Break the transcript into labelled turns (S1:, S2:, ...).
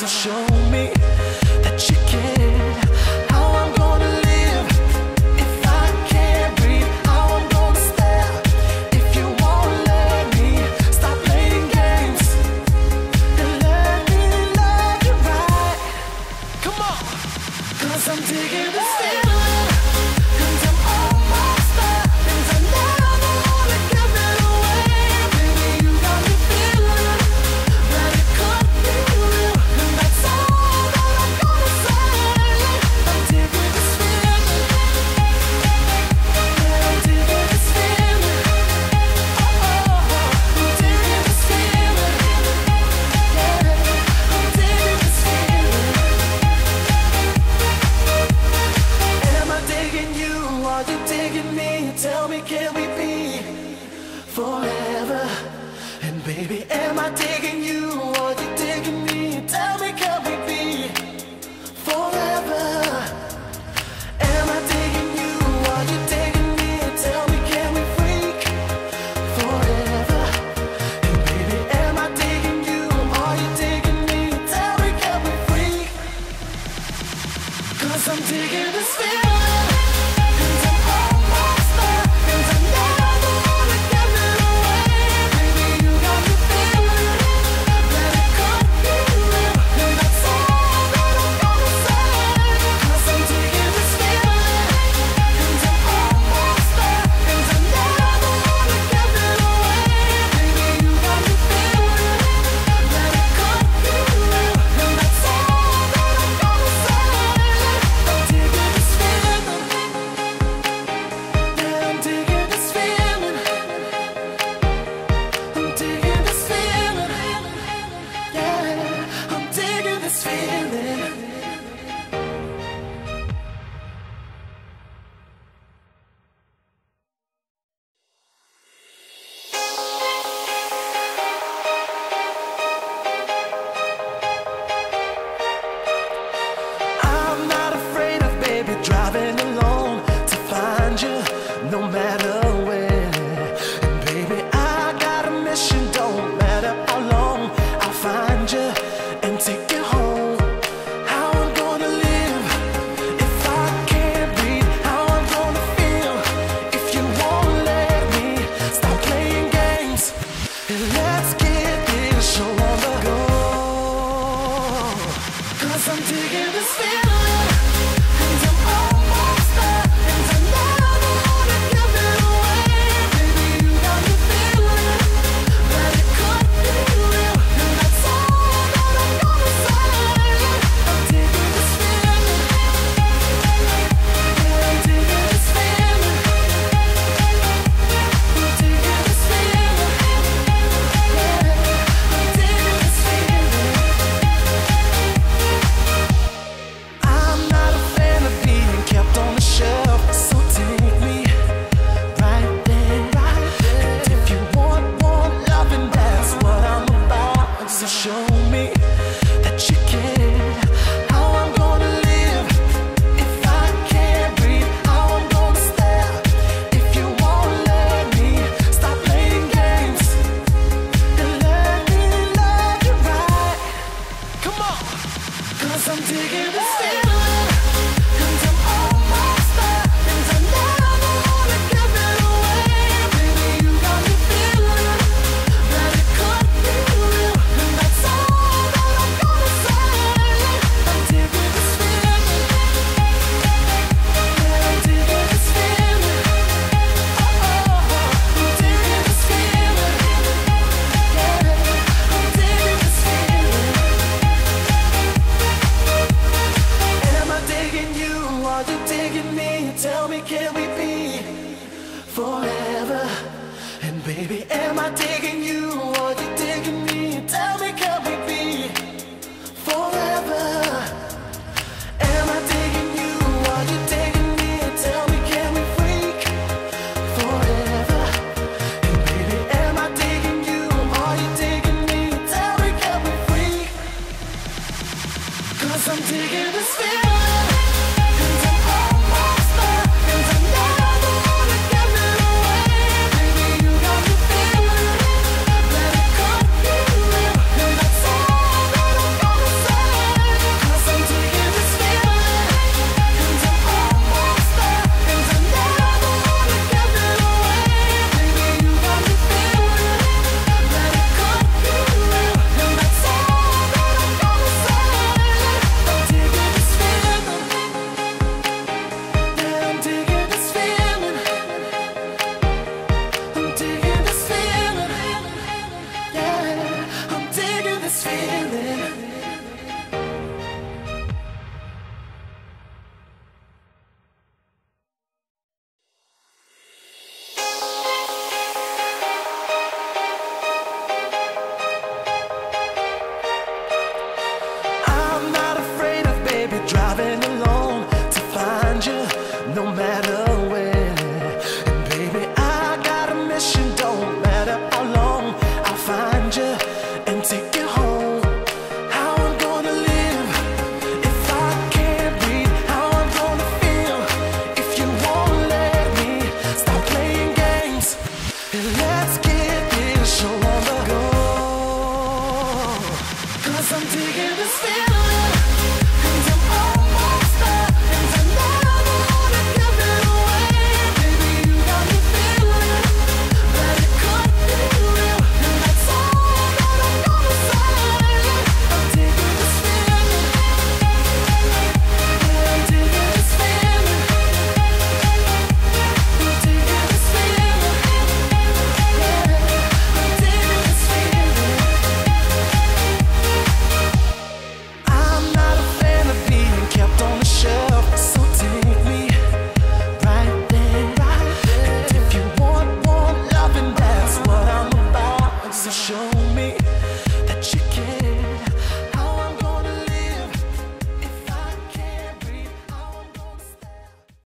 S1: so sure. Cause I'm digging this feeling. No matter Together. this